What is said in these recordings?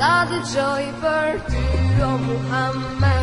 the joy verdiyor Muhammed.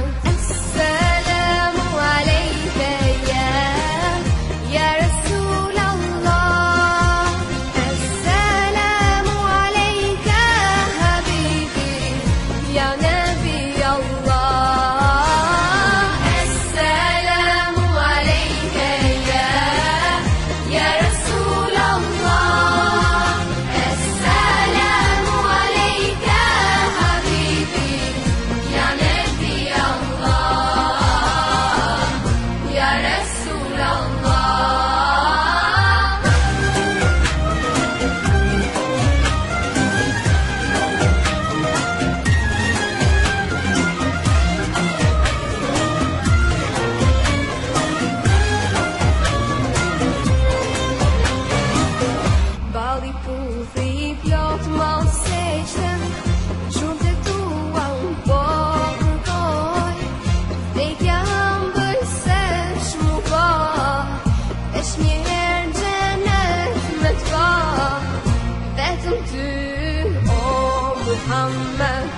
Öldü o Muhammed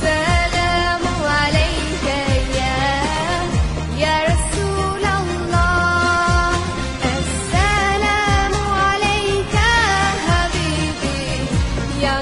Selamu aleyke ya Ya Resulallah. Esselamu aleyke Habibi. Ya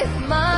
with my